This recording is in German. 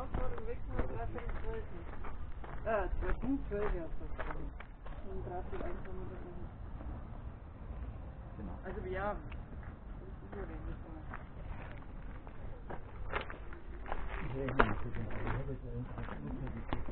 Ausfahrt und Wechsel noch dreiviertel zwölf. Äh, zwei Punkt zwölf ja fast. Und dreiviertel eins haben wir da. Genau. Also ja, das ist ja wenig. Ich rechne nicht so genau. Ich habe jetzt einfach das Flugzeug gekriegt.